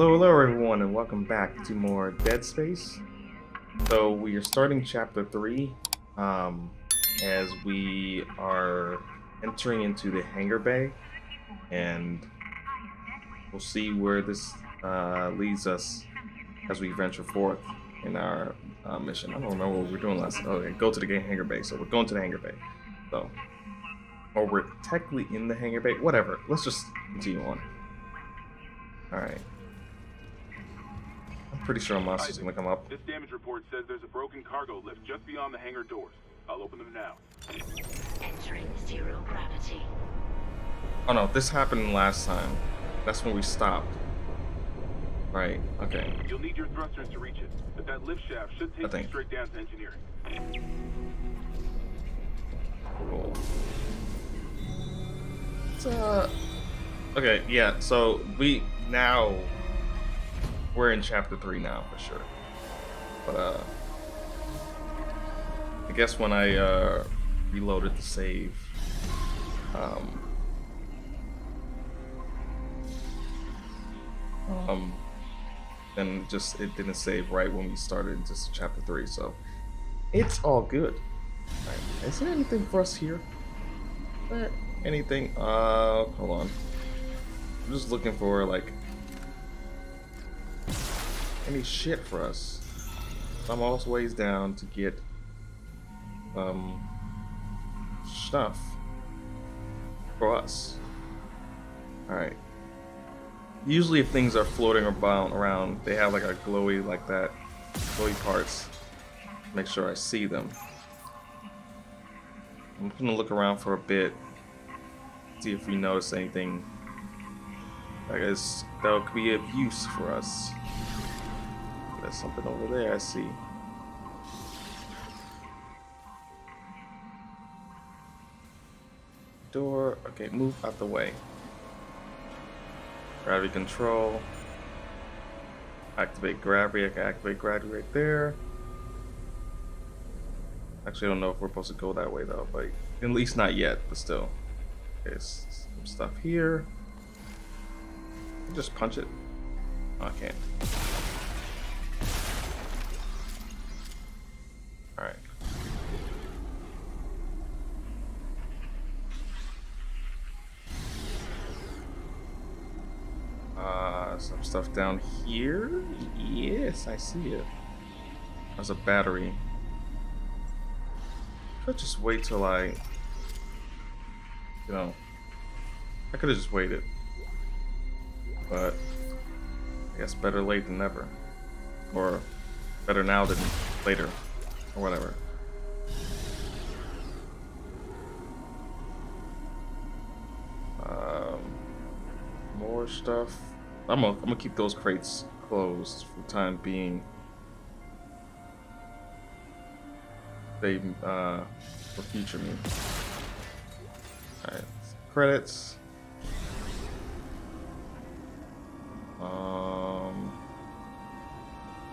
Hello, hello everyone, and welcome back to more Dead Space. So we are starting chapter 3, um, as we are entering into the hangar bay, and we'll see where this uh, leads us as we venture forth in our uh, mission. I don't remember what we were doing last. Oh, okay, go to the hangar bay. So we're going to the hangar bay. So, or we're technically in the hangar bay. Whatever. Let's just continue on. All right. I'm pretty sure a monster's gonna come up. This damage report says there's a broken cargo lift just beyond the hangar doors. I'll open them now. Entering zero gravity. Oh no, this happened last time. That's when we stopped. Right. Okay. You'll need your thrusters to reach it, but that lift shaft should take you straight down to engineering. Cool. It's, uh, okay, yeah, so we now we're in chapter three now for sure. But uh I guess when I uh reloaded the save, um um then just it didn't save right when we started into chapter three, so it's all good. Right. Is there anything for us here? Anything? Uh, hold on. I'm just looking for like any shit for us. I'm all ways down to get um stuff for us. All right. Usually, if things are floating about around, they have like a glowy like that, glowy parts. Make sure I see them. I'm gonna look around for a bit, see if we notice anything. I guess that could be of use for us. There's something over there. I see. Door. Okay, move out the way. Gravity control. Activate gravity. I can activate gravity right there. Actually, I don't know if we're supposed to go that way though, but at least not yet, but still. Okay, some stuff here. Just punch it. Oh, I can't. Down here? Yes, I see it. There's a battery. I could just wait till I, you know, I could have just waited. But I guess better late than never, or better now than later, or whatever. Um, more stuff. I'm gonna, I'm gonna keep those crates closed for the time being. They uh for future me. Alright. Credits. Um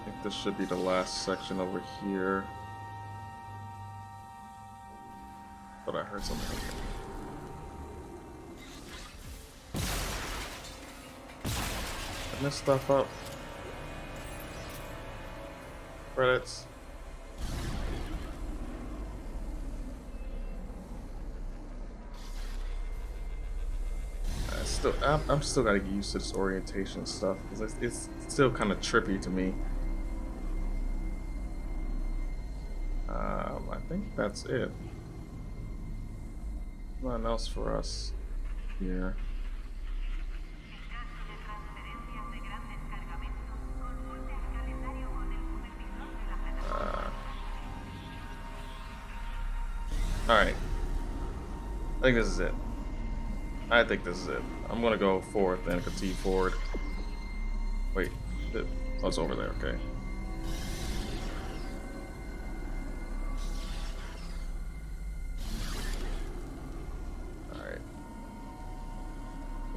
I think this should be the last section over here. But I heard something. This stuff up. Credits. I still, I'm, I'm still gotta get used to this orientation stuff because it's, it's still kind of trippy to me. Um, I think that's it. Nothing else for us here. Think this is it. I think this is it. I'm gonna go forward and continue forward. Wait, it, oh, it's over there, okay. Alright.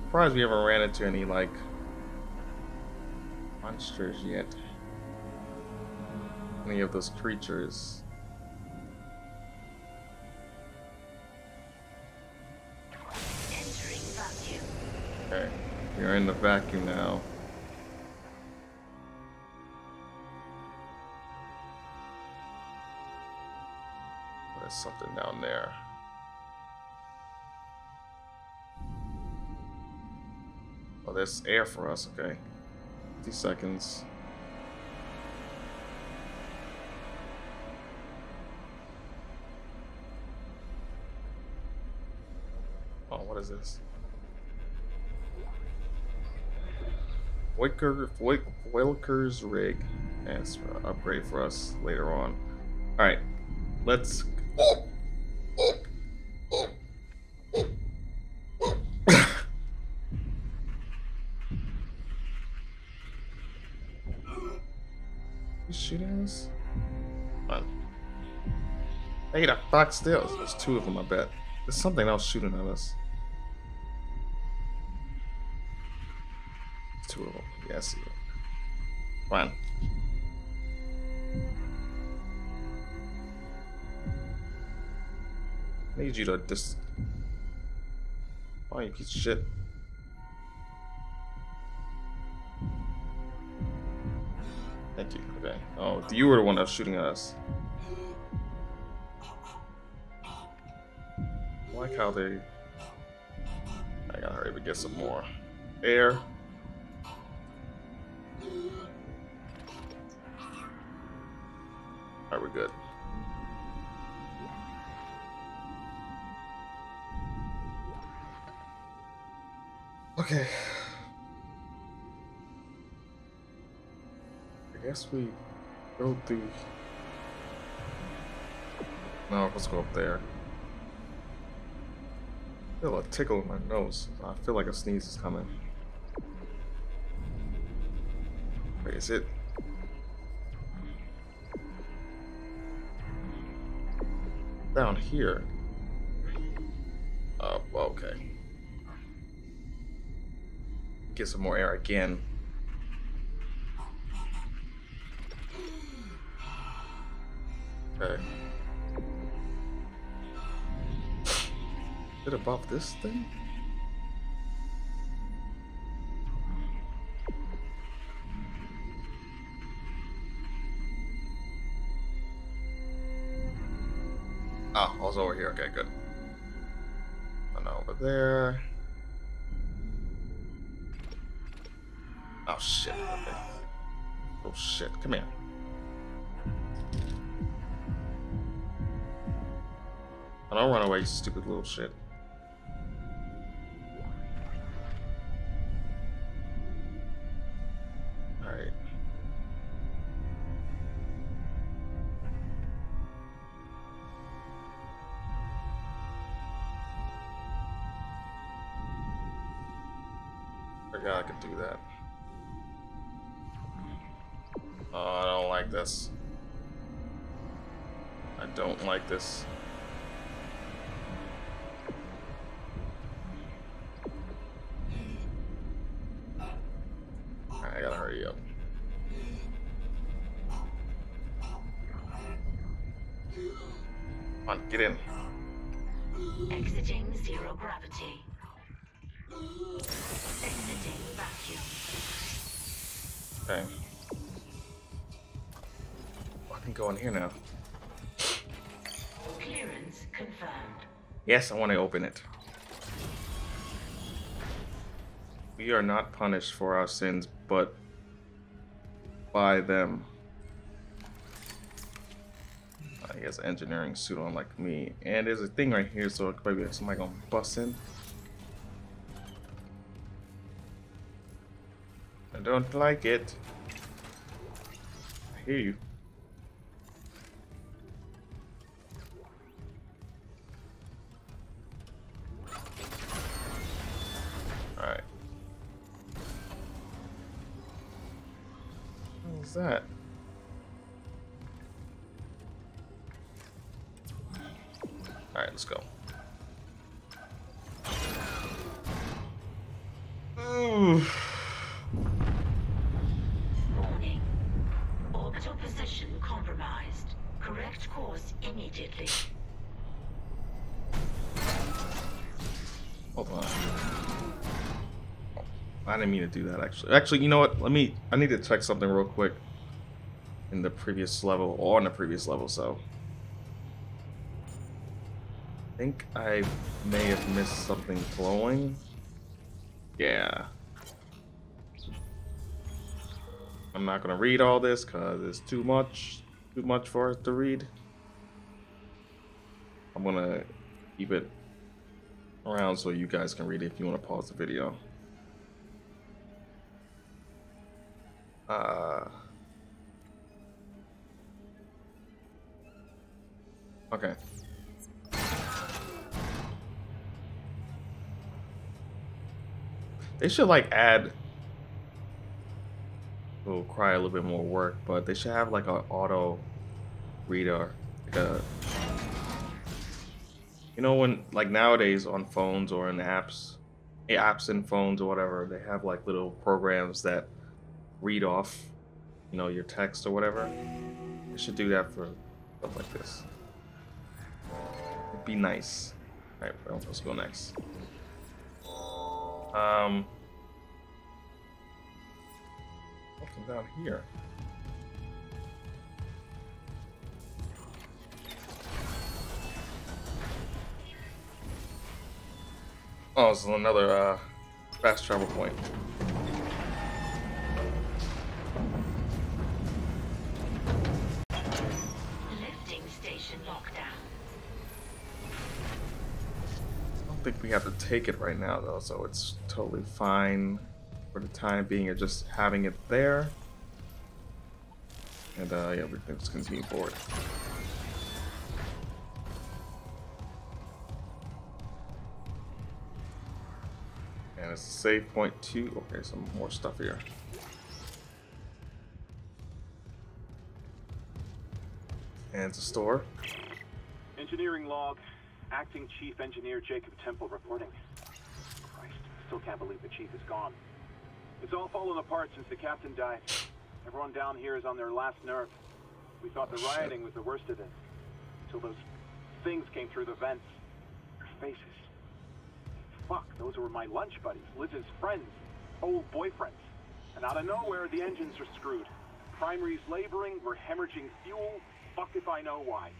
Surprised we haven't ran into any, like, monsters yet. Any of those creatures. are in the vacuum now. There's something down there. Oh, there's air for us, okay. 50 seconds. Oh, what is this? Wilker's rig. That's an upgrade for us later on. Alright, let's. Us? Fun. Hey, the box still. There's two of them, I bet. There's something else shooting at us. I. I need you to just. Oh, you piece of shit. Thank you. Okay. Oh, you were the one that was shooting at us. I like how they. I gotta hurry up and get some more air. I guess we go through. No, let's go up there. I feel a tickle in my nose. I feel like a sneeze is coming. Wait, is it? Down here. Oh, okay. Get some more air again. Above this thing? Oh, I was over here. Okay, good. And over there. Oh shit. Okay. Oh shit. Come here. I don't run away, stupid little shit. Yes, I want to open it. We are not punished for our sins, but by them. He has an engineering suit on like me. And there's a thing right here, so maybe somebody gonna bust in. I don't like it. I hear you. Mean to do that actually. Actually, you know what? Let me I need to check something real quick in the previous level or on the previous level, so I think I may have missed something flowing. Yeah. I'm not gonna read all this because it's too much, too much for us to read. I'm gonna keep it around so you guys can read it if you want to pause the video. Uh, okay. They should like add. Will cry a little bit more work, but they should have like an auto reader, like a. You know when like nowadays on phones or in apps, apps and phones or whatever, they have like little programs that read off, you know, your text or whatever. They should do that for stuff like this. It'd be nice. Alright, let's go next. Um, something down here. Oh, this is another uh, fast travel point. Think we have to take it right now though, so it's totally fine for the time being of just having it there. And uh, yeah, we can just continue forward. And it's a save point two. Okay, some more stuff here. And it's a store. Engineering log. Acting Chief Engineer Jacob Temple reporting. Christ, still can't believe the chief is gone. It's all fallen apart since the captain died. Everyone down here is on their last nerve. We thought the rioting was the worst of it. Until those things came through the vents. Their faces. Fuck, those were my lunch buddies, Liz's friends, old boyfriends. And out of nowhere, the engines are screwed. Primary's laboring, we're hemorrhaging fuel. Fuck if I know why.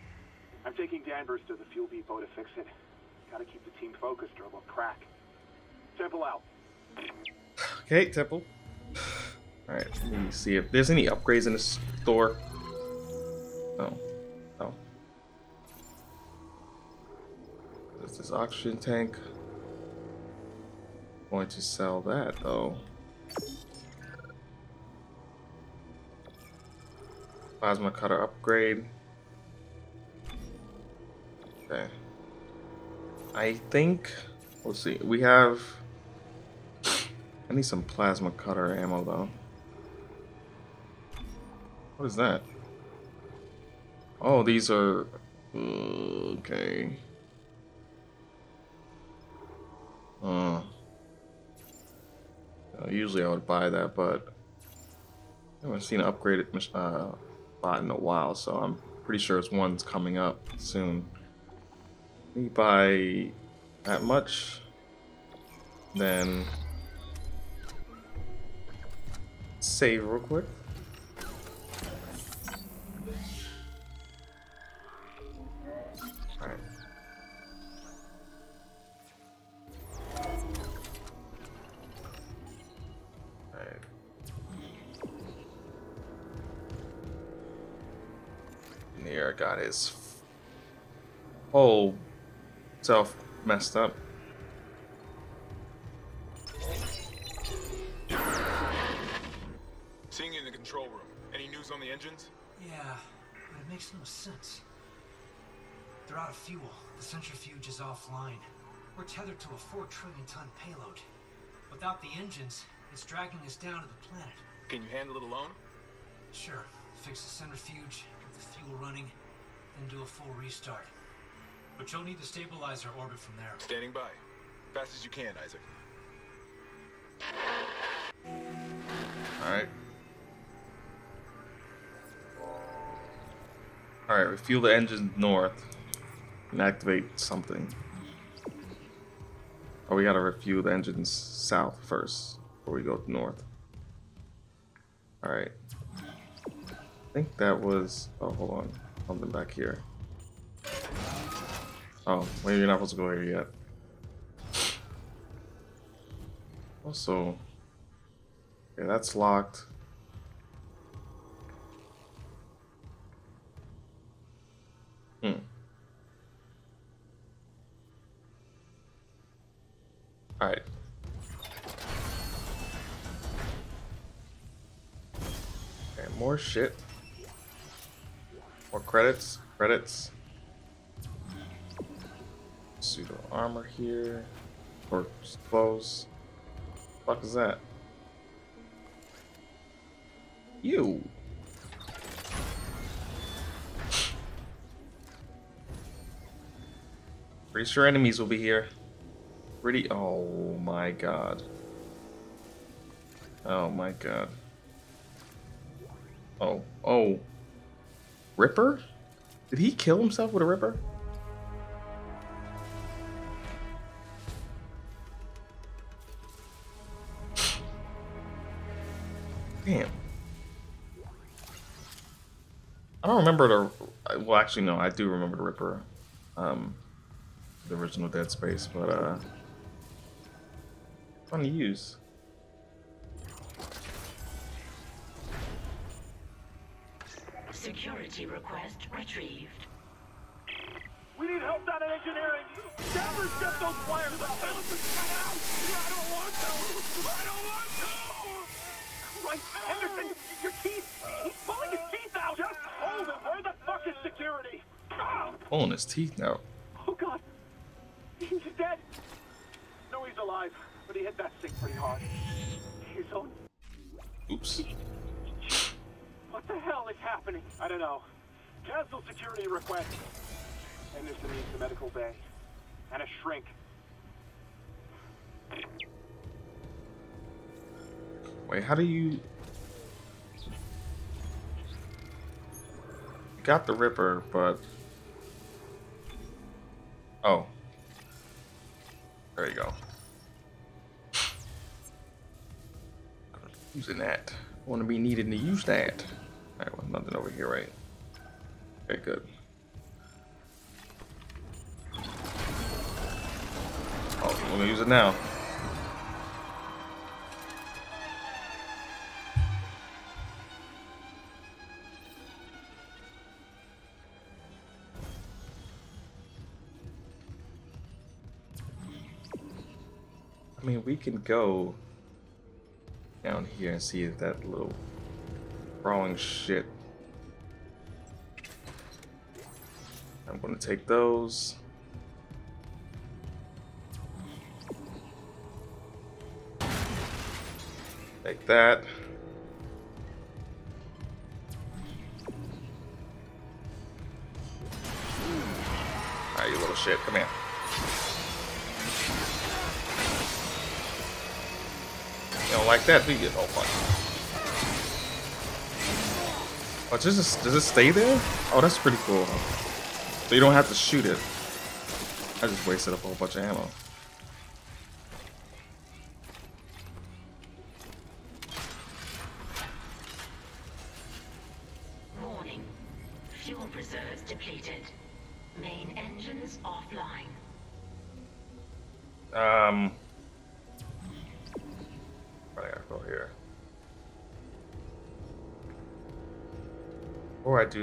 I'm taking Danvers to the fuel depot to fix it. Gotta keep the team focused or it'll crack. Temple out. Okay, Temple. Alright, let me see if there's any upgrades in the store. No. No. There's this oxygen tank. i Going to sell that though. Plasma cutter upgrade. Okay. I think. Let's see. We have. I need some plasma cutter ammo though. What is that? Oh, these are. Okay. Uh, uh, usually I would buy that, but I haven't seen an upgraded uh, bot in a while, so I'm pretty sure it's one's coming up soon. Me buy that much, then save real quick. Alright. Alright. Nier got his whole self messed up. Seeing you in the control room. Any news on the engines? Yeah, but it makes no sense. They're out of fuel. The centrifuge is offline. We're tethered to a four trillion ton payload. Without the engines, it's dragging us down to the planet. Can you handle it alone? Sure, fix the centrifuge, get the fuel running, then do a full restart. But you'll need to stabilize our orbit from there. Standing by. Fast as you can, Isaac. Alright. Alright, refuel the engine north and activate something. Oh, we gotta refuel the engines south first before we go north. Alright. I think that was. Oh, hold on. Something back here. Oh, well, you're not supposed to go here yet. Also, yeah, that's locked. Hmm. Alright. Okay, more shit. More credits. Credits. Pseudo armor here. Or clothes. Fuck is that? You. Pretty sure enemies will be here. Pretty. Oh my god. Oh my god. Oh. Oh. Ripper? Did he kill himself with a Ripper? Don't remember the. Well, actually, no, I do remember the Ripper. Um, the original Dead Space, but uh, fun to use. Security request retrieved. We need help down in engineering. Danvers, get those wires out. Cut out. I don't want to. I don't want to. Right, Henderson, your teeth. He's pulling his teeth out. Just hold him. Where the fuck is security? Ah! Pulling his teeth out. Oh God, he's dead. No, he's alive, but he hit that thing pretty hard. His own. Oops. What the hell is happening? I don't know. Cancel security request. Henderson needs the medical bay. And a shrink. Wait, how do you... got the Ripper, but... Oh. There you go. Using that. Want to be needed to use that. Alright, well, nothing over here, right? Okay, good. Oh, we're gonna use it now. I mean, we can go down here and see if that little crawling shit. I'm gonna take those. Take that. Alright, you little shit, come here. You don't like that, do you? Oh fuck. Oh, does this does it stay there? Oh, that's pretty cool. So you don't have to shoot it. I just wasted a whole bunch of ammo.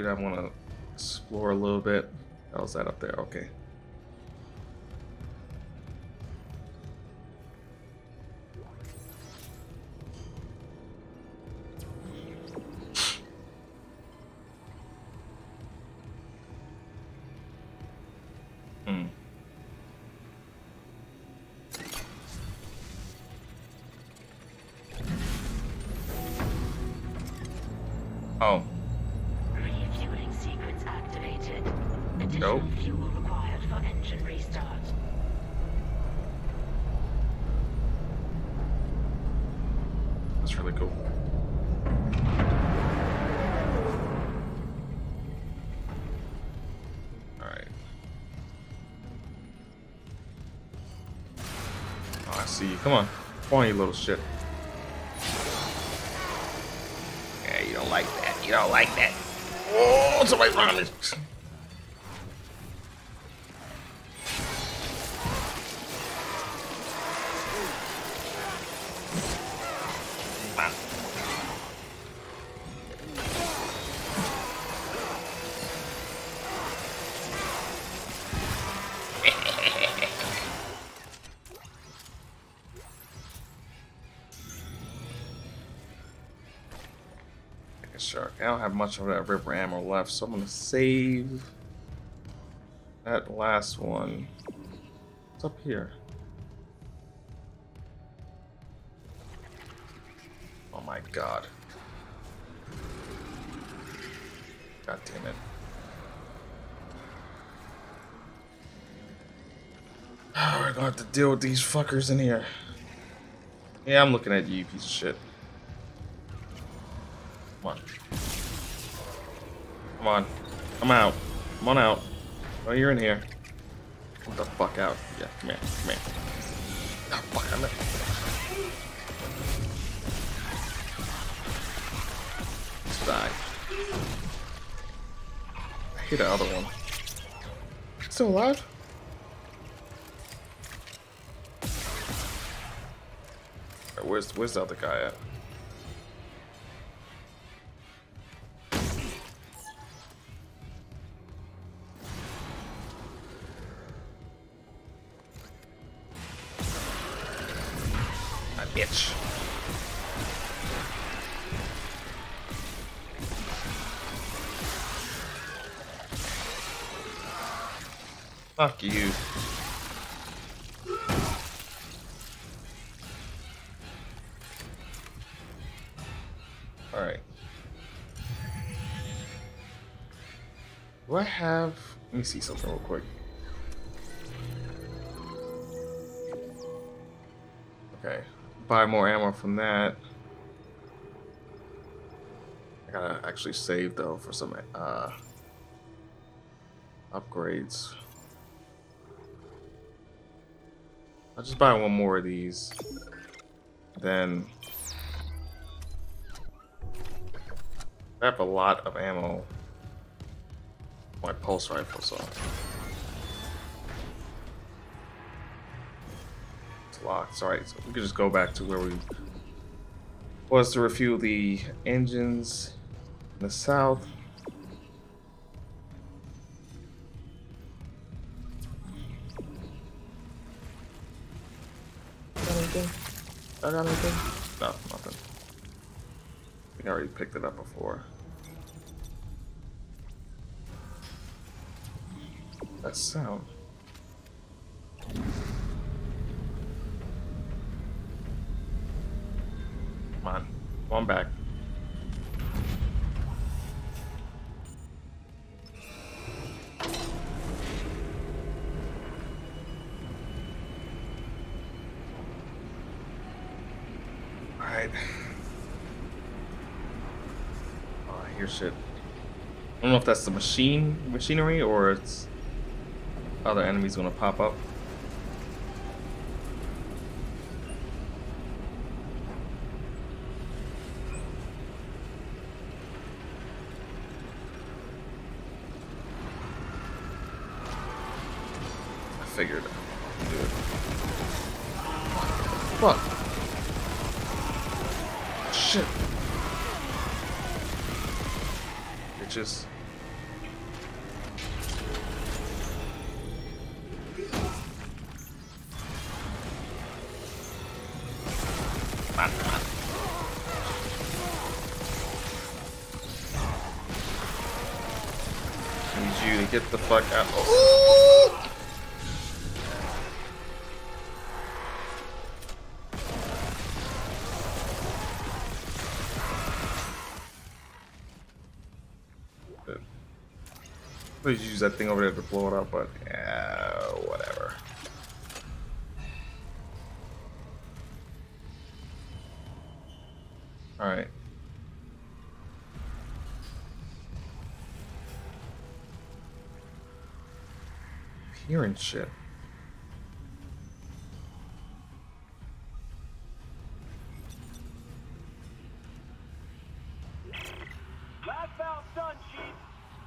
I want to explore a little bit. Oh, How's that up there? Okay. Come on. On, you little shit. Yeah, you don't like that. You don't like that. Oh, somebody's running shark. I don't have much of that Ripper ammo left, so I'm gonna save that last one. What's up here? Oh my god. God damn it. We're gonna have to deal with these fuckers in here. Yeah, I'm looking at you piece of shit. Come on. Come out. Come on out. Oh, you're in here. Come the fuck out. Yeah, come here. Come here. Oh, fuck, I'm in. Just die. I hit the other one. Still alive? Where's where's the other guy at? Me see something real quick. Okay. Buy more ammo from that. I gotta actually save though for some uh upgrades. I'll just buy one more of these. Then I have a lot of ammo. Pulse rifle, so it's locked. Alright, so we can just go back to where we was to refuel the engines in the south. Got anything? I got anything? No, nothing. I already picked it up before. That sound. Come on. Come on back. Alright. Oh, I hear shit. I don't know if that's the machine machinery or it's other enemies gonna pop up. Please use that thing over there to blow it up, but yeah, whatever. Alright. Hearing shit. Valve done, Chief.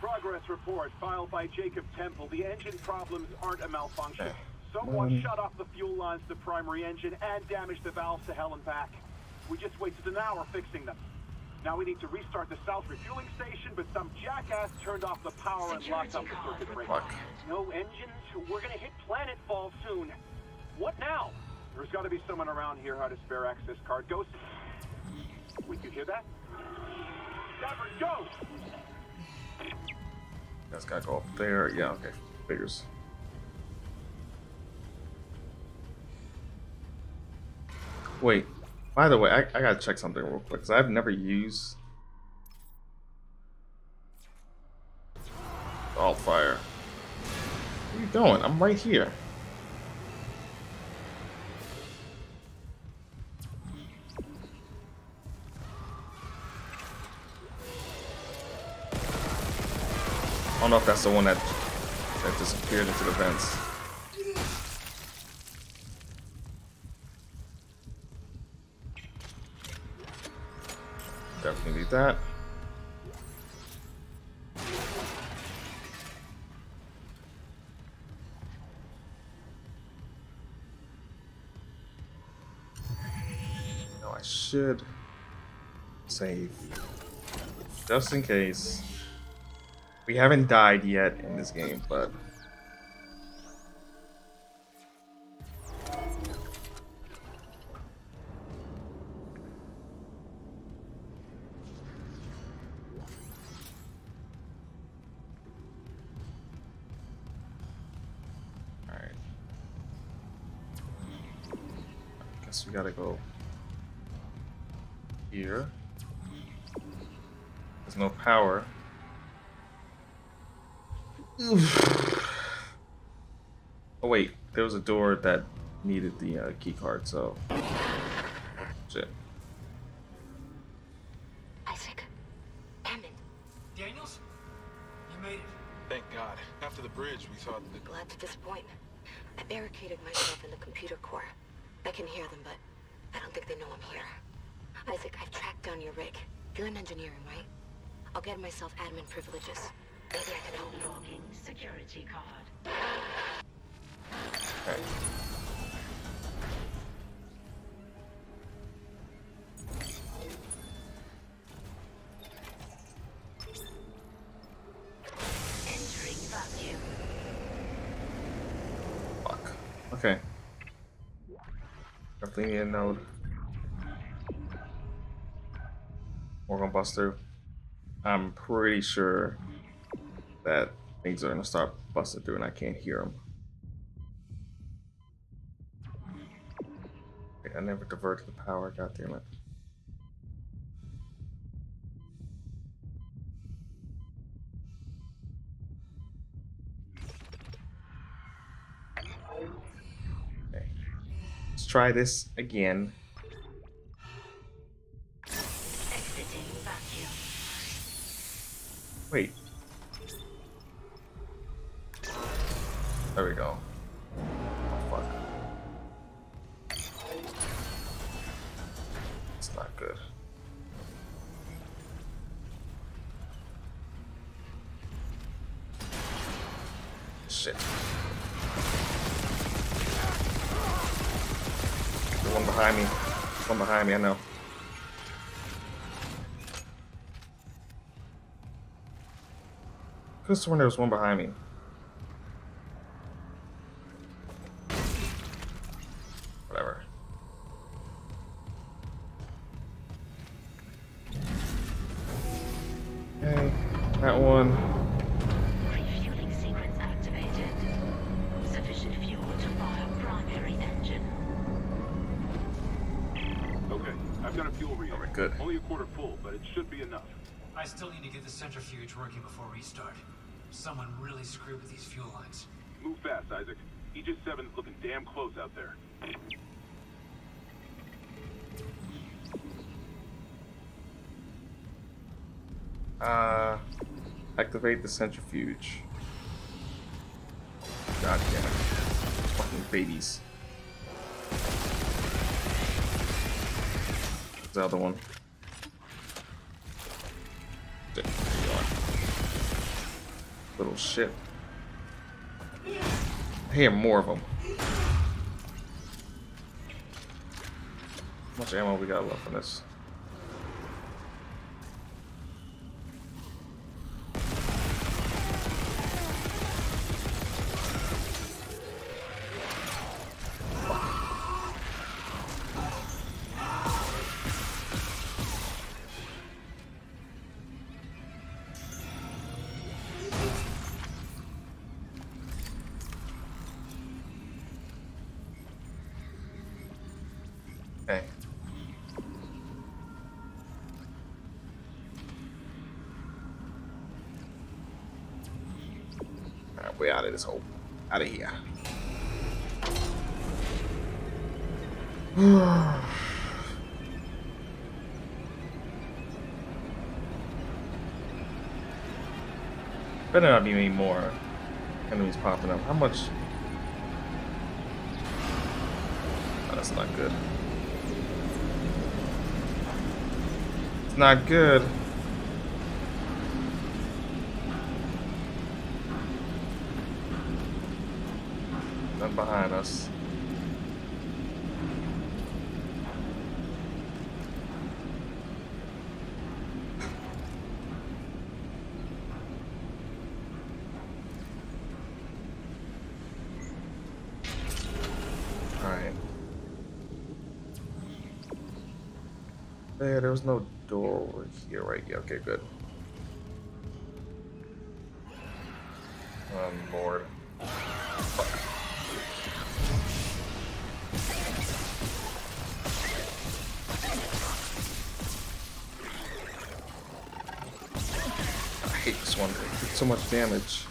Progress report filed by Jacob Temple. The engine problems aren't a malfunction. Someone Mm. shut off the fuel lines to the primary engine and damaged the valves to hell and back. We just wasted an hour fixing them. Now we need to restart the south refueling station, but some jackass turned off the power and locked up the circuit breaker. No engines? We're gonna hit planetfall soon. What now? There's gotta be someone around here had a spare access card. Go. s- Wait, you hear that? Shepard, go! That's gotta go up there. Yeah, okay. Figures. Wait. By the way, I, I gotta check something real quick, because I've never used Alt fire. Where are you going? I'm right here. Don't know if that's the one that that disappeared into the vents. Definitely need that. No, I should save. Just in case. We haven't died yet in this game, but door that needed the uh, key card, so shit. Isaac. Hammond. Daniels? You made it. Thank God. After the bridge, we thought that... Glad to disappoint. I barricaded myself in the computer core. I can hear them, but I don't think they know I'm here. Isaac, I've tracked down your rig. You're in engineering, right? I'll get myself admin privileges. Maybe I can help. Unlocking security card. Okay. Entering vacuum. Fuck. Okay. Definitely need node. We're gonna bust through. I'm pretty sure that things are gonna start busting through and I can't hear them. I never diverted the power, god damn it. Okay. Let's try this again. Wait. There we go. Behind me, I know. Could have sworn there was one behind me. Really screwed with these fuel lines. Move fast, Isaac. Aegis 7's looking damn close out there. Uh, activate the centrifuge. God damn it. Fucking babies. The other one. Little shit. I hear more of them. How much ammo we got left on this? Better not be any more enemies popping up. How much? Oh, that's not good. It's not good. None behind us. Alright. There, there was no here, right? Yeah, okay, good. Oh, Lord. Fuck. I hate this one. So much damage.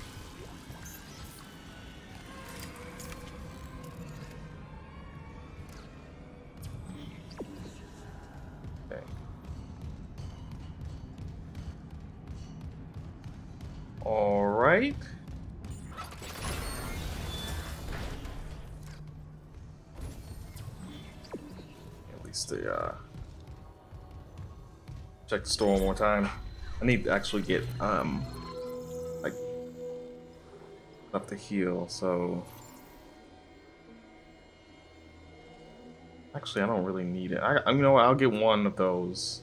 Check the store one more time. I need to actually get um like up to heal, so Actually, I don't really need it. I, you know what? I'll get one of those.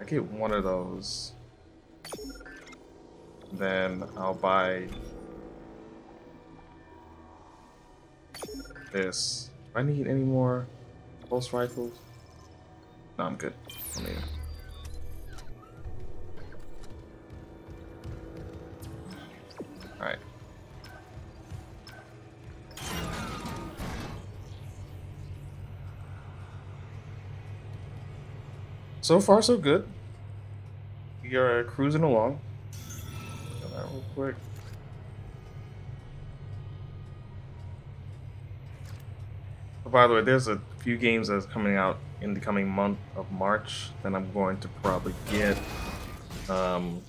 I get one of those. Then I'll buy this. Do I need any more pulse rifles? No, I'm good. I don't need it. Alright. So far, so good. We are cruising along. At that real quick. Oh, by the way, there's a few games that's coming out in the coming month of March then I'm going to probably get. Um,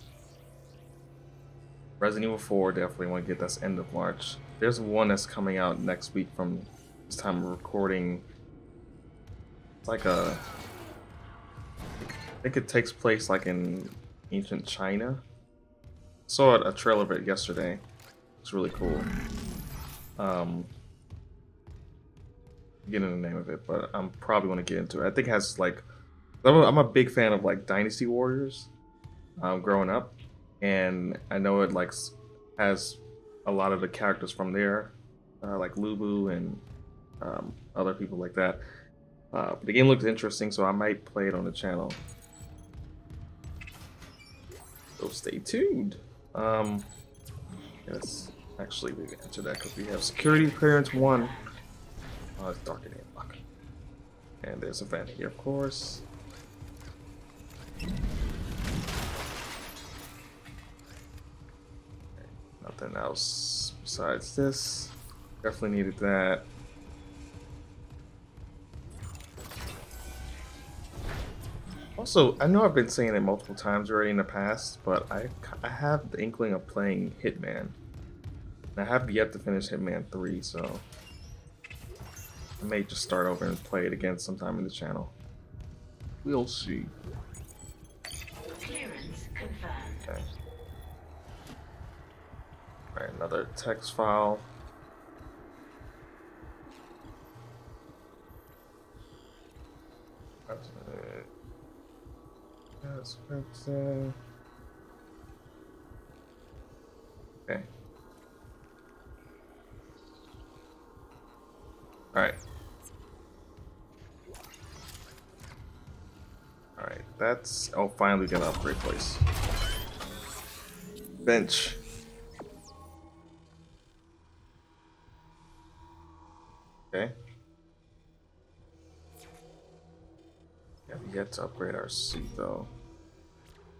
Resident Evil 4 definitely want to get that's end of March. There's one that's coming out next week from this time of recording. It's like a I think it takes place like in ancient China. Saw a trailer of it yesterday. It's really cool. Um, getting the name of it, but I'm probably going to get into it. I think it has like I'm a, I'm a big fan of like Dynasty Warriors. Um, growing up, and I know it like has a lot of the characters from there, uh, like Lu Bu and um, other people like that. Uh, the game looks interesting, so I might play it on the channel. So stay tuned. Um, yes, actually, we can answer that because we have security clearance one. Oh, it's dark in here. Fuck. And there's a vent here, of course. Nothing else besides this. Definitely needed that. Also, I know I've been saying it multiple times already in the past, but I, I have the inkling of playing Hitman. And I have yet to finish Hitman 3, so I may just start over and play it again sometime in the channel. We'll see. Clearance confirmed. Okay. Alright, another text file. That's it. That's that's it. Okay. Alright. Alright, that's oh finally got an upgrade place. Bench. Okay. Yeah, we yet to upgrade our seat though.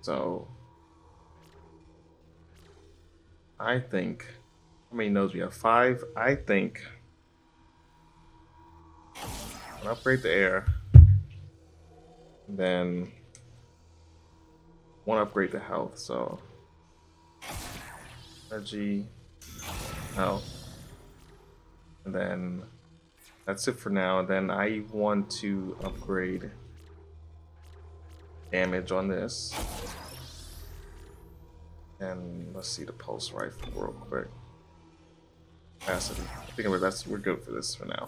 So I think. How many nodes we have? Five. I think. I'll upgrade the air. Then one upgrade the health, so energy, health. And then that's it for now. And then I want to upgrade damage on this. And let's see the pulse rifle real quick. Capacity. I think that's, we're good for this for now.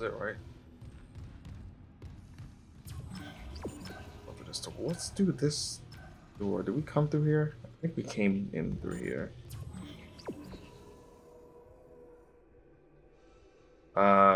Was it, right? Let's do this door. Did we come through here? I think we came in through here. Uh.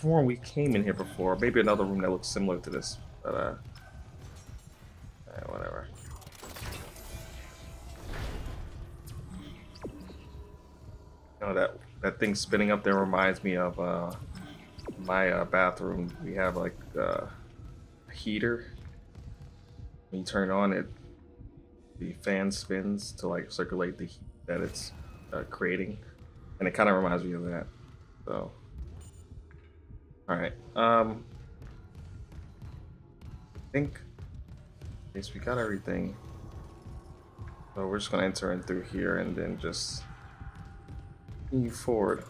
Sworn we came in here before. Maybe another room that looks similar to this, but uh, eh, whatever. You know that that thing spinning up there reminds me of uh, my uh, bathroom. We have like uh, a heater. When you turn on, it the fan spins to like circulate the heat that it's uh, creating, and it kind of reminds me of that. So, Think we got everything. So we're just gonna enter in through here and then just move forward.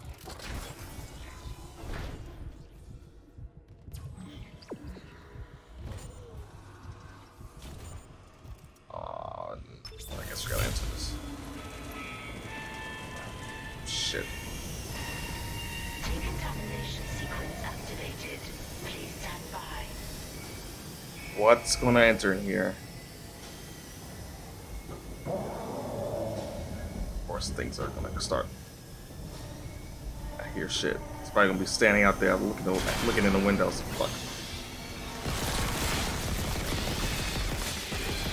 What's gonna enter in here? Of course, things are gonna start. I hear shit. It's probably gonna be standing out there looking, looking in the windows. Fuck.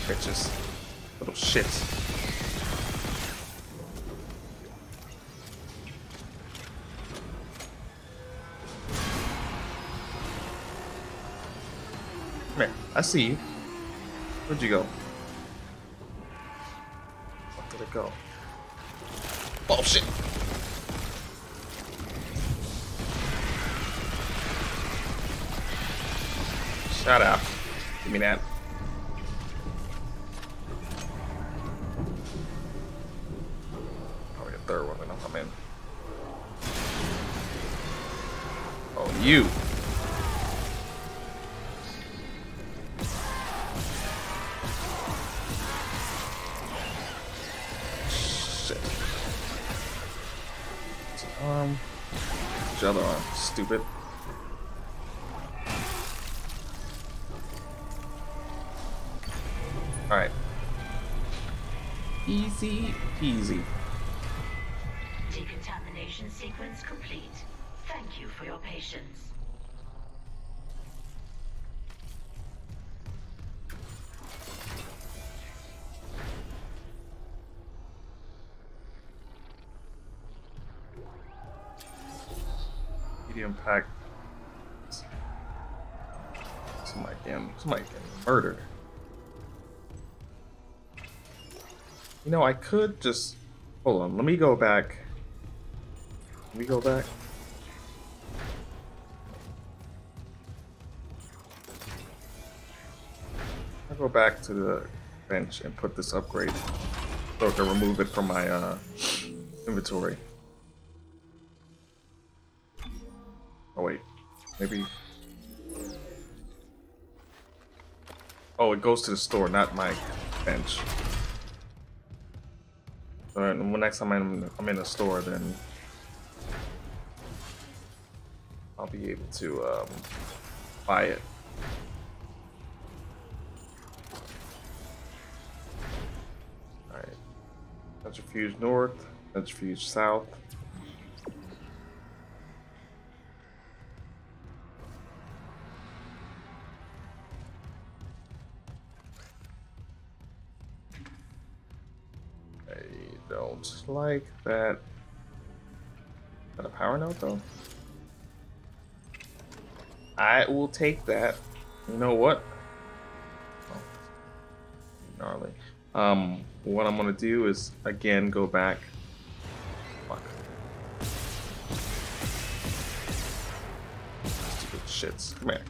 Bitches. Little shits. I see you. Where'd you go? Where did it go? Oh shit! Shut up. Give me that. Probably a third one when I'm in. Oh, you. Know, I could just hold on. Let me go back. Let me go back. I'll go back to the bench and put this upgrade so I can remove it from my uh, inventory. Oh wait, maybe. Oh, it goes to the store, not my bench. When next time I'm, I'm in a store, then I'll be able to um, buy it. Alright. Centrifuge north, centrifuge south. Don't like that. Is that a power node though? I will take that. You know what? Oh, gnarly. Um, what I'm gonna do is again go back. Fuck. Stupid shits. Come here.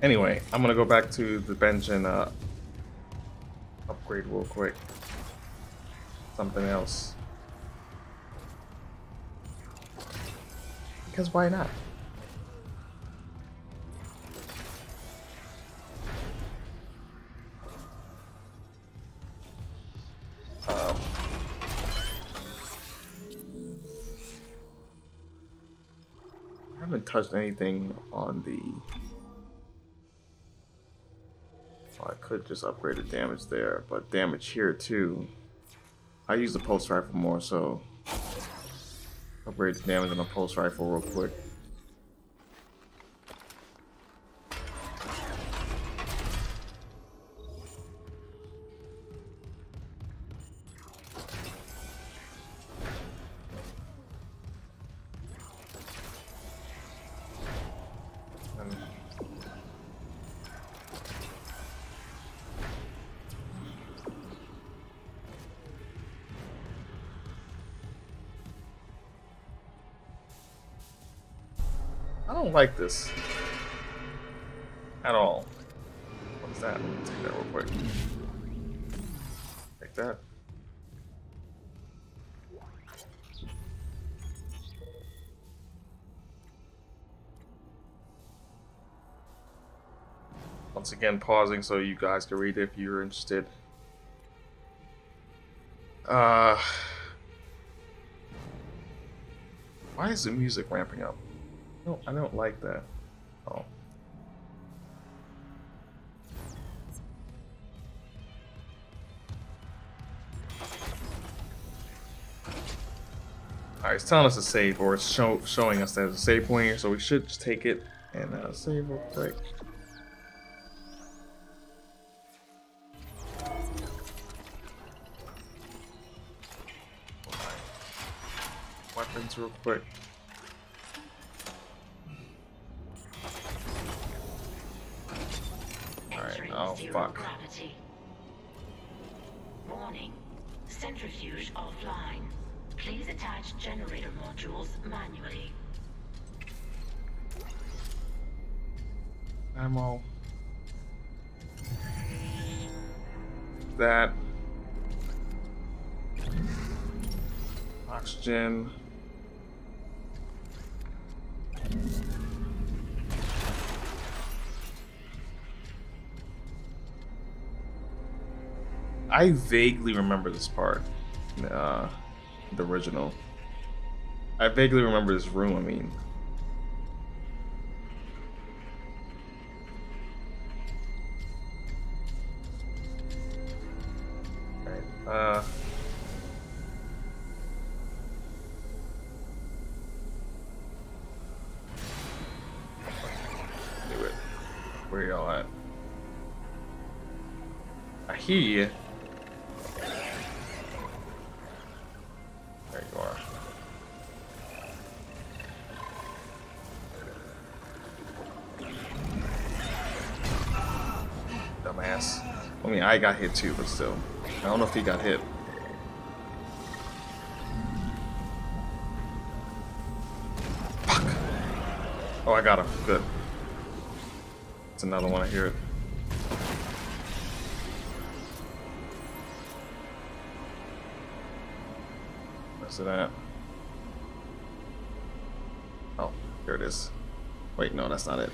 Anyway, I'm gonna go back to the bench and uh, upgrade real quick. Something else. Because why not? Um, I haven't touched anything on the could just upgrade the damage there, but damage here too. I use the pulse rifle more, so upgrade the damage on the pulse rifle real quick. This at all. What's that? Let me take that real quick. Take that. Once again, pausing so you guys can read it if you're interested. Uh, why is the music ramping up? No, I don't like that. Oh. Alright, it's telling us to save, or it's show, showing us there's a save point here, so we should just take it and uh, save real quick. Weapons real quick. I vaguely remember this part. Uh, the original. I vaguely remember this room, I mean. I got hit too, but still. I don't know if he got hit. Fuck. Oh, I got him. Good. It's another one. I hear it. Where's it at? Oh, here it is. Wait, no, that's not it.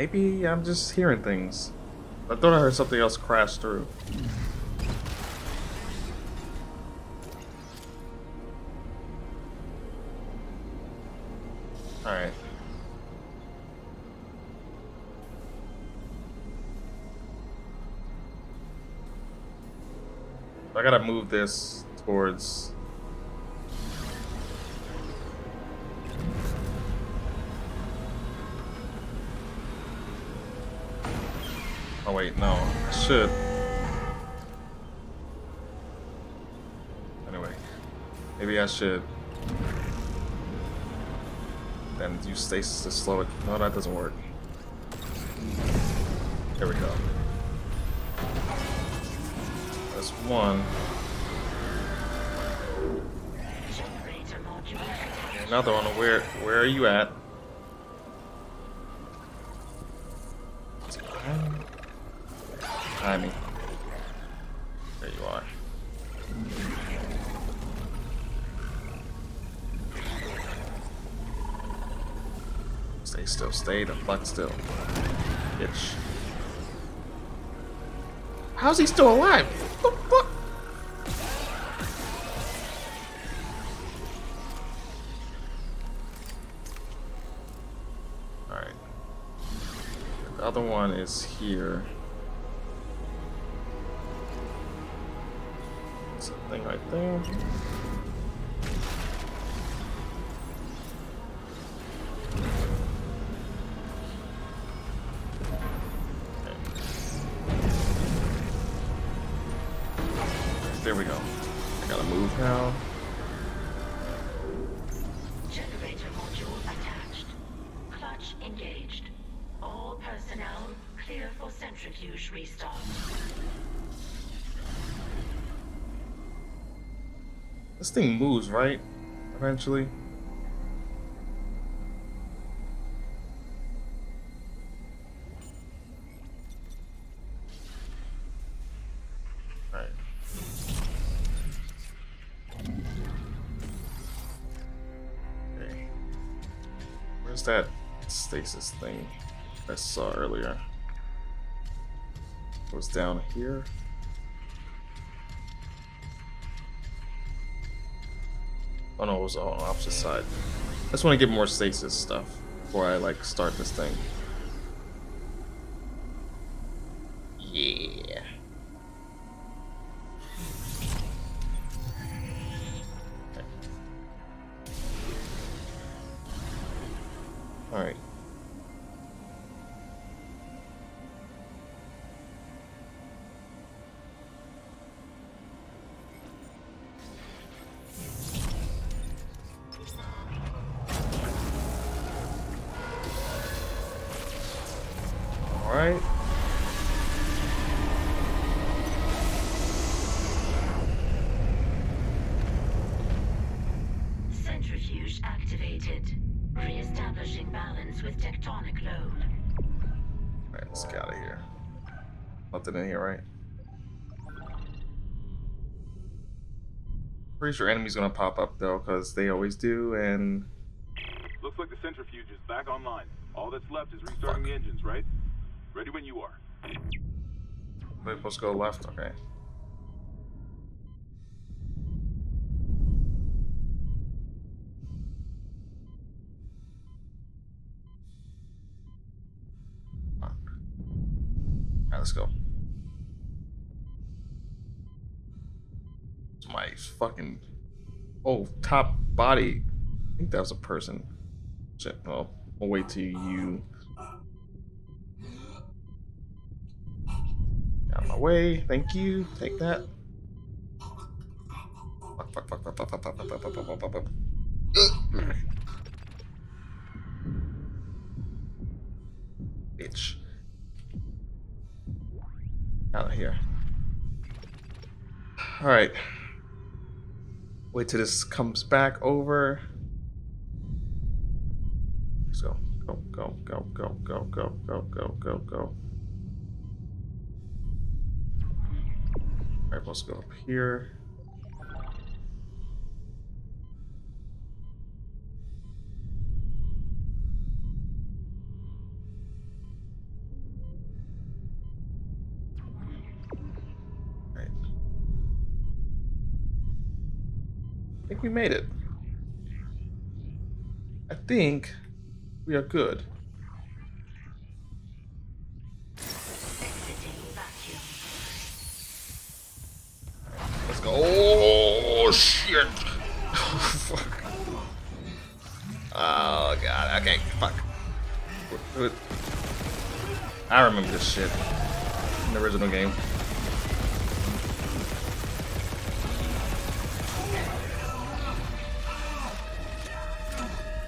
Maybe I'm just hearing things. I thought I heard something else crash through. Alright. I gotta move this towards wait, no. I should. Anyway. Maybe I should then use stasis to slow it. No, that doesn't work. There we go. That's one. Another one. Where where are you at? There you are. Stay still. Stay the fuck still. Bitch. How's he still alive? What the fuck? Alright. The other one is here. Gotta move now. Generator module attached. Clutch engaged. All personnel clear for centrifuge restart. This thing moves, right? Eventually. Thing I saw earlier? It was down here. Oh no, it was on opposite side. I just want to get more stasis stuff before I like start this thing. Yeah. Pretty sure enemies gonna pop up though, because they always do, and Looks like the centrifuge is back online. All that's left is restarting the engines, right? Ready when you are. we're supposed to go left, okay. Fucking oh top body. I think that was a person. Shit, well, we'll wait till you out of my way. Thank you. Take that. Fuck, fuck, fuck, fuck, fuck, fuck, fuck, fuck, fuck, fuck, fuck, fuck, fuck. Bitch. Out of here. Alright. Wait till this comes back over. Let's go. Go, go, go, go, go, go, go, go, go, go. Alright, let's go up here. Think we made it. I think we are good. Let's go. Oh shit. fuck. Oh god. Okay. Fuck. I remember this shit in the original game.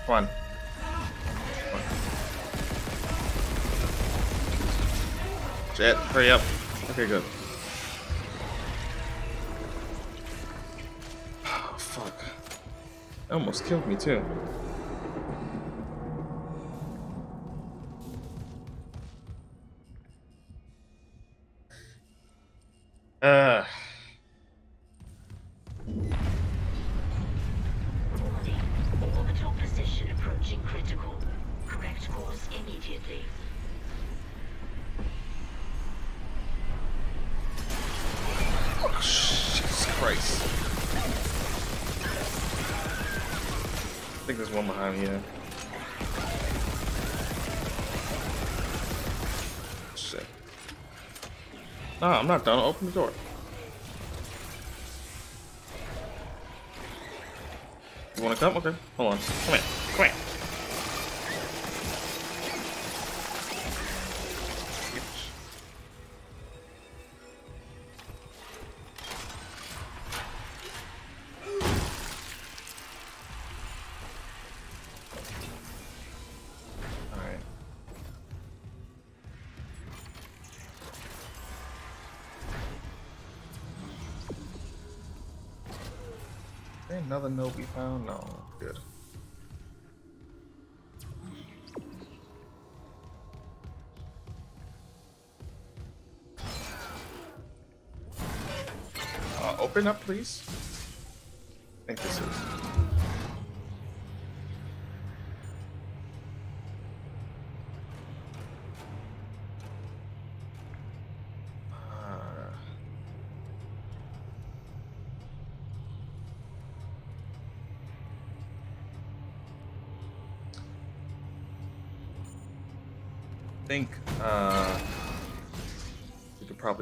Come on. Come hurry up. Okay, good. Oh, fuck. Almost killed me, too. Think there's one behind me, yeah. Shit. No, I'm not done. Open the door. You wanna come? Okay. Hold on. Come here. Another note we found? No. Good. Uh, open up, please.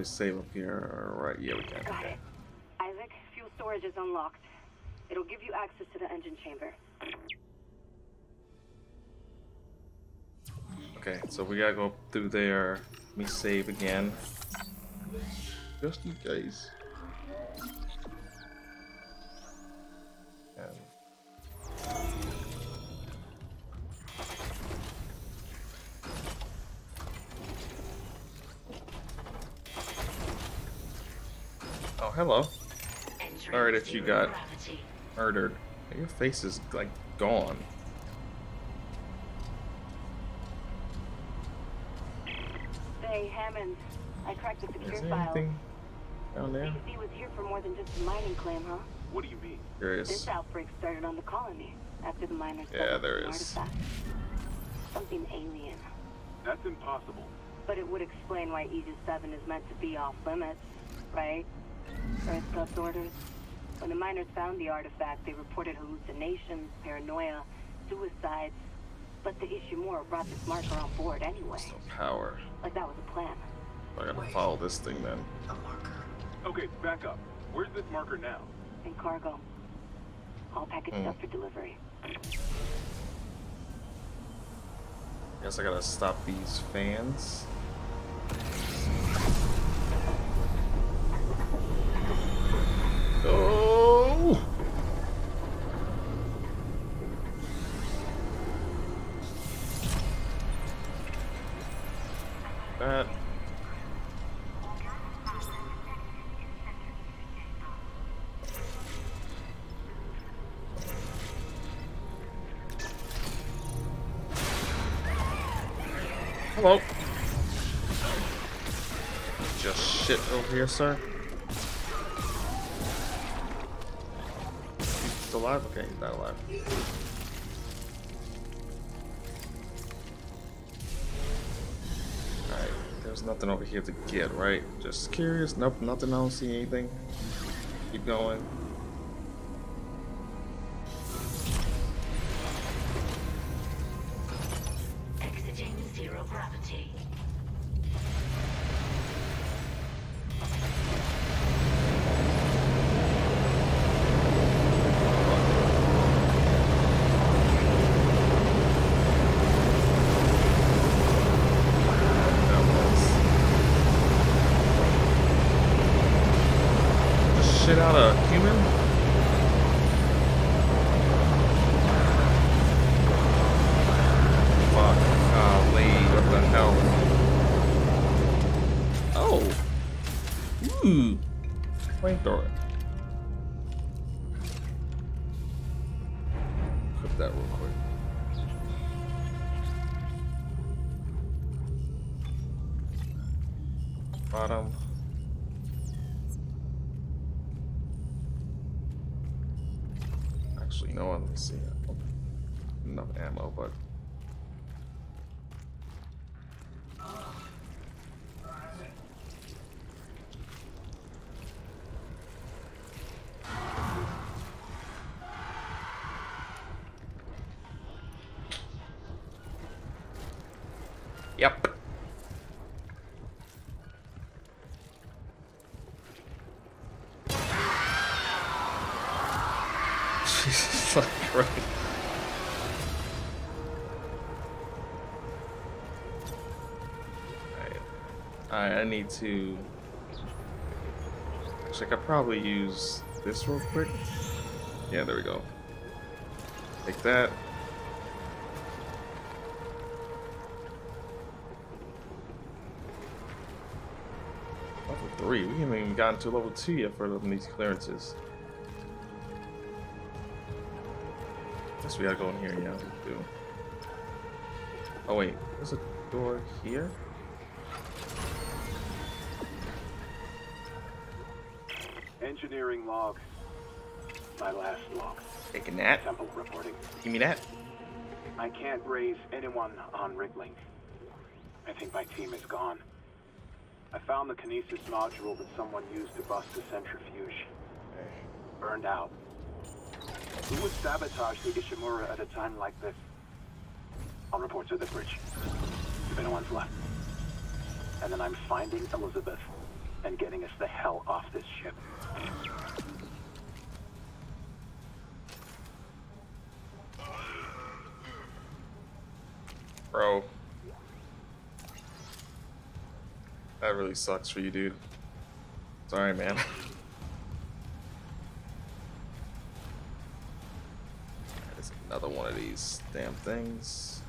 Probably save up here, right? Yeah, we can. Got it. Isaac, fuel storage is unlocked. It'll give you access to the engine chamber. Okay, so we gotta go through there. Let me save again. Just in case. That you got- Gravity. Murdered. Your face is like gone. Say, Hammond, I cracked the secure Is there file. anything down there? CEC was here for more than just a mining claim, huh? What do you mean? There This outbreak started on the colony after the miners Yeah, found there an artifact. Something alien. That's impossible. But it would explain why Aegis 7 is meant to be off limits, right? Earth God's orders. When the miners found the artifact, they reported hallucinations, paranoia, suicides. But the Ishimura brought this marker on board anyway. No power. Like that was a plan. I gotta follow this thing then. A marker. Okay, back up. Where's this marker now? In cargo. All packaged Hmm. up for delivery. Guess I gotta stop these fans. Here, sir. He's still alive? Okay, he's not alive. Alright, there's nothing over here to get, right? Just curious. Nope, nothing. I don't see anything. Keep going. Bottom. Actually, what? Let me see. Enough ammo, but I need to... Actually, I could probably use this real quick. Yeah, there we go. Take that. Level 3. We haven't even gotten to level 2 yet for these clearances. Guess we gotta go in here, yeah, we do. Oh wait, there's a door here? Log. My last log. Taking that. Temple reporting. Give me that. I can't raise anyone on Riglink. I think my team is gone. I found the kinesis module that someone used to bust the centrifuge. Burned out. Who would sabotage the Ishimura at a time like this? I'll report to the bridge. If anyone's left. And then I'm finding Elizabeth and getting us the hell off this ship. Bro. That really sucks for you, dude. Sorry, man. There's another one of these damn things.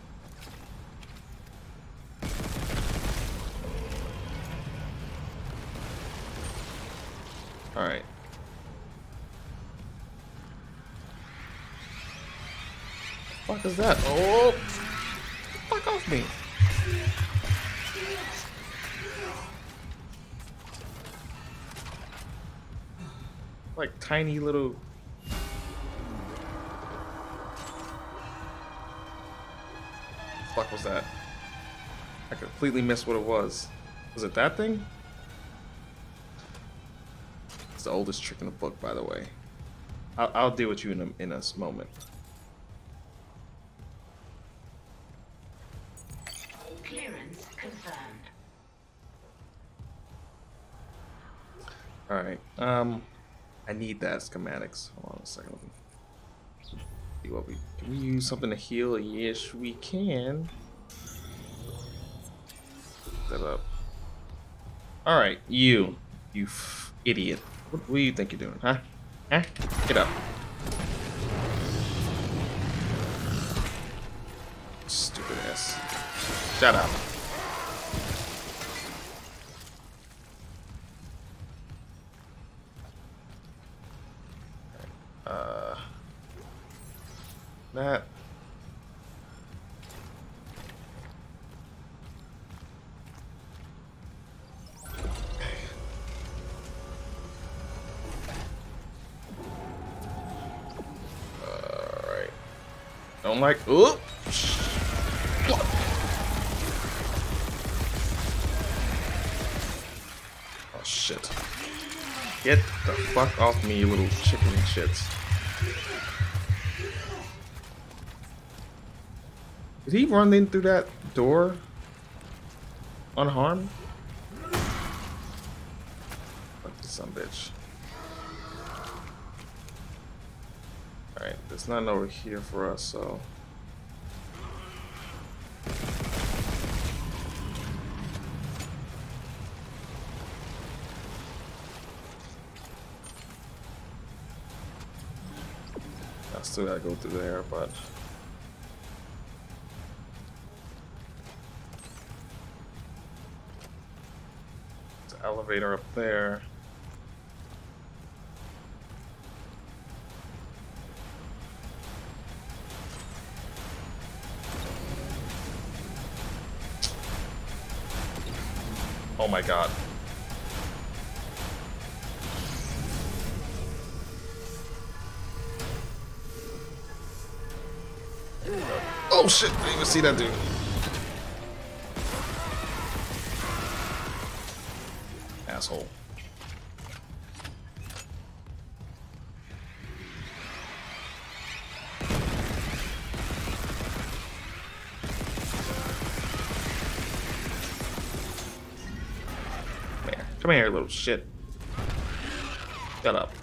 Alright. fuck is that? Oh! Fuck off me! Like tiny little. Fuck was that? I completely missed what it was. Was it that thing? It's the oldest trick in the book, by the way. I'll, I'll deal with you in a, in a moment. Clearance confirmed. Alright, um, I need that schematics. Hold on a second. See what we, can we use something to heal? Yes, we can. Put that up. Alright, you. You f idiot. What, do you think you're doing, huh? Huh? Get up. Stupid ass. Shut up. Uh, that. Like. Oop! Oh shit. Get the fuck off me, you little chicken shits. Did he run in through that door unharmed? There's nothing over here for us, so. I still gotta go through there, but. There's an elevator up there. My god. Oh shit, I didn't even see that dude. Shit. Shut up.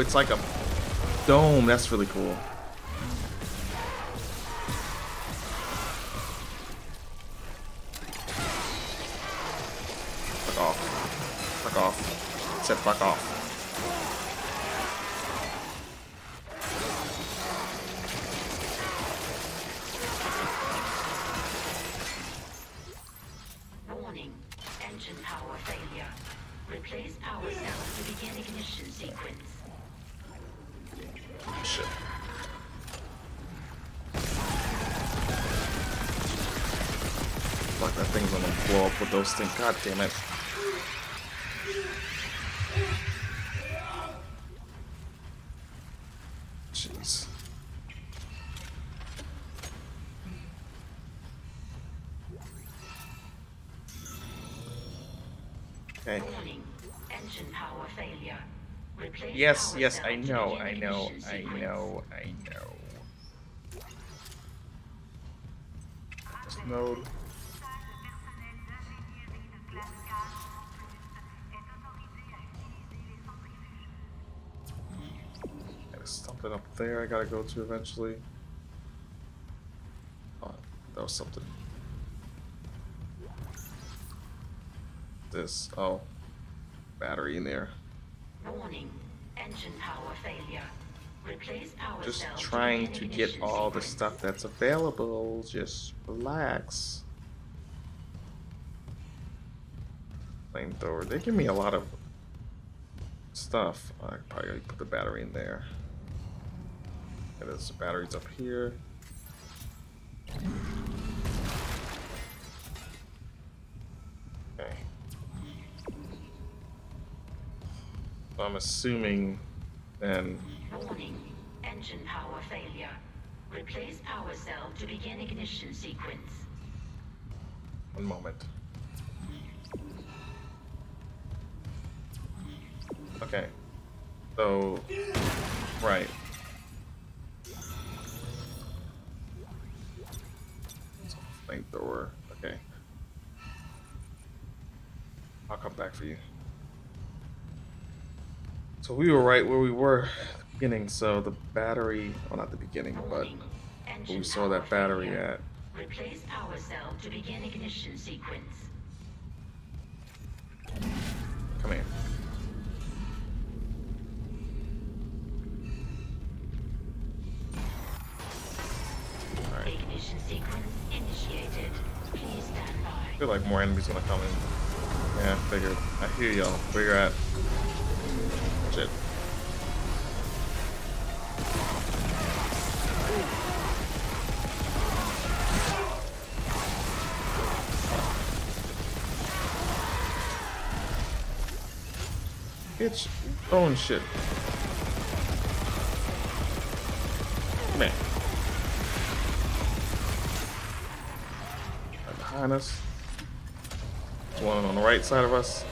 It's like a dome. That's really cool. God damn it. Jeez. Okay. Engine power failure. Replace Yes, yes, I know, I know, I know, I know. This node. There I gotta go to eventually. Oh, that was something. This, oh, battery in there. Warning. Engine power failure. Replace power just trying to get all the stuff that's available. Just relax. Flamethrower. They give me a lot of stuff. I probably put the battery in there. And there's batteries up here. Okay. So I'm assuming then Warning. Engine power failure. Replace power cell to begin ignition sequence. One moment. Okay. So, right. Flamethrower. Okay. I'll come back for you. So we were right where we were at the beginning. So the battery, well, not the beginning, but where we saw that battery at. Replace power cell to begin ignition sequence. Come here. I feel like more enemies gonna come in. Yeah, I figured. I hear y'all. Where you're at. Shit. Bitch, throwing shit. Right behind us. One on the right side of us.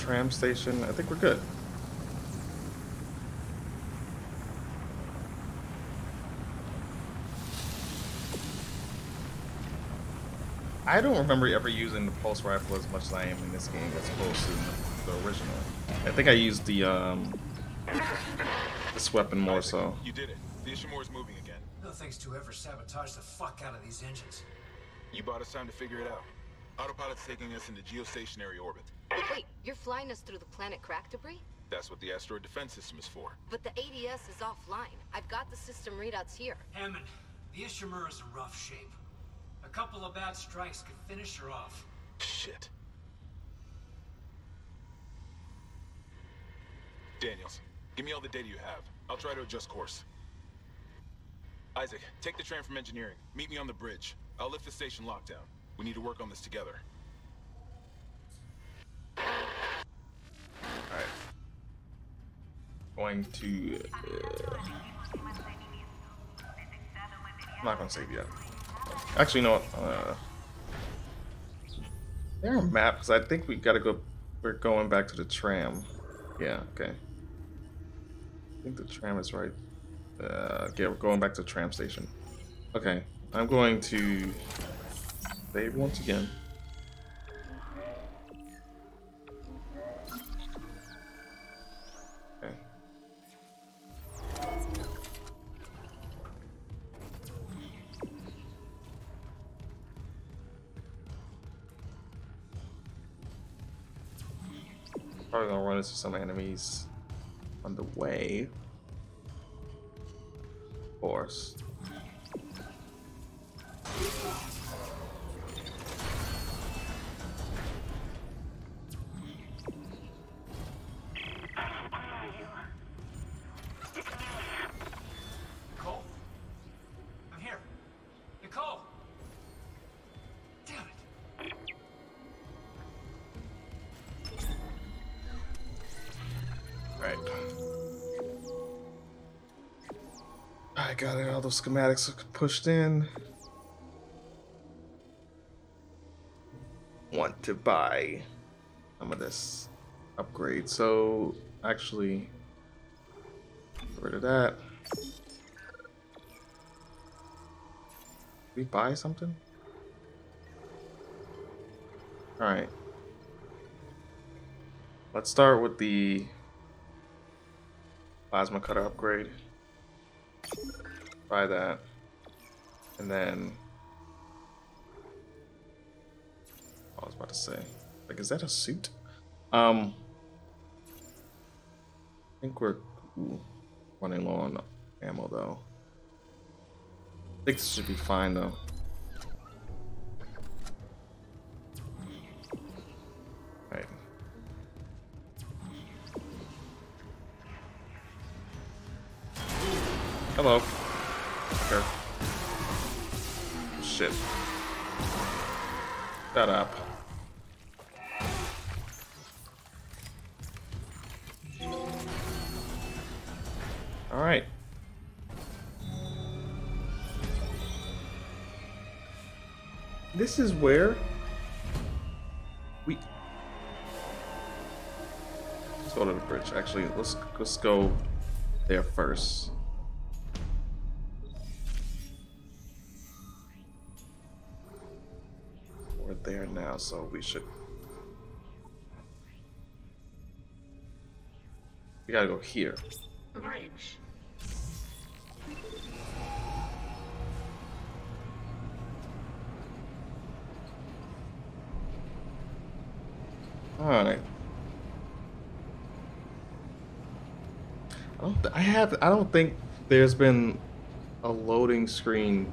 Tram station. I think we're good. I don't remember ever using the pulse rifle as much as I am in this game as opposed to the original. I think I used the um this weapon more so. You did it. The Ishimura's moving again. No thanks to ever sabotage the fuck out of these engines. You bought us time to figure it out. Autopilot's taking us into geostationary orbit. Wait, you're flying us through the planet crack debris? That's what the asteroid defense system is for. But the ADS is offline. I've got the system readouts here. Hammond, the Ishimura's in rough shape. A couple of bad strikes could finish her off. Shit. Daniels, give me all the data you have. I'll try to adjust course. Isaac, take the train from engineering. Meet me on the bridge. I'll lift the station lockdown. We need to work on this together. Alright. Going to. Uh, I'm not gonna save yet. Actually, you know what? Uh, there a map because I think we gotta go. We're going back to the tram. Yeah. Okay. I think the tram is right. Uh, yeah, we're going back to the tram station. Okay. I'm going to save once again. Run into some enemies on the way. Of course. Schematics pushed in. Want to buy some of this upgrade. So, actually, get rid of that. we buy something? Alright. Let's start with the plasma cutter upgrade. Buy that. And then I was about to say. Like is that a suit? Um I think we're ooh, running low on ammo though. I think this should be fine though. Let's go there first. We're there now, so we should. We gotta go here. Don't think there's been a loading screen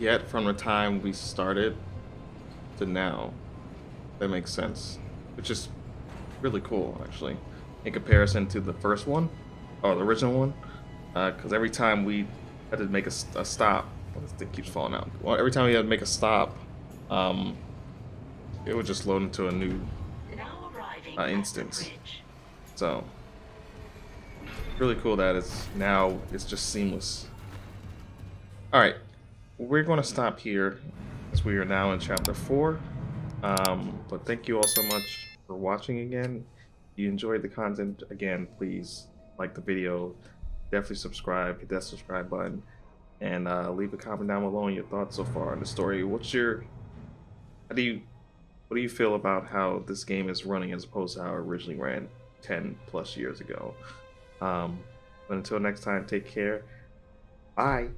yet from the time we started to now. That makes sense. Which is really cool, actually, in comparison to the first one or the original one. because every time we had to make a stop, well, this thing keeps falling out. Well, every time we had to make a stop, um, it would just load into a new. Uh, instance. So really cool that it's now it's just seamless. All right, we're going to stop here as we are now in chapter four. Um, but thank you all so much for watching again. If you enjoyed the content again, please like the video, definitely subscribe, hit that subscribe button, and uh, leave a comment down below on your thoughts so far on the story. What's your how do you what do you feel about how this game is running as opposed to how it originally ran 10 plus years ago? Um, but until next time, take care. Bye.